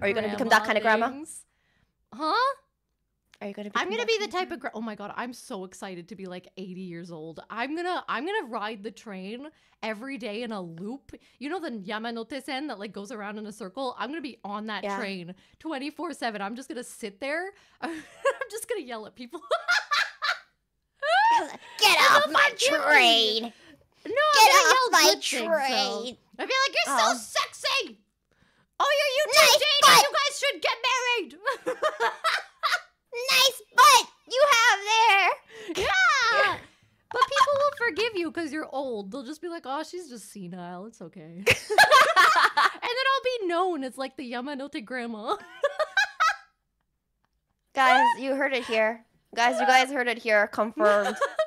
Are you gonna become that kind of grandma? things. Huh? Are you gonna? I'm gonna be the type of gra- oh my god, I'm so excited to be like 80 years old. I'm gonna I'm gonna ride the train every day in a loop. You know the Yamanote Sen that like goes around in a circle. I'm gonna be on that Yeah. train 24 seven. I'm just gonna sit there. I'm just gonna yell at people. Get off my train! no, Get off yell my good things, train! I'd be like, you're Oh. so sexy. Oh, you're you two Nice dating. butt. You guys should get married. Nice butt you have there. Yeah. But people will forgive you because you're old. They'll just be like, oh, she's just senile. It's okay. and then I'll be known as like the Yamanote grandma. Guys, you heard it here. Guys, you guys heard it here. Confirmed.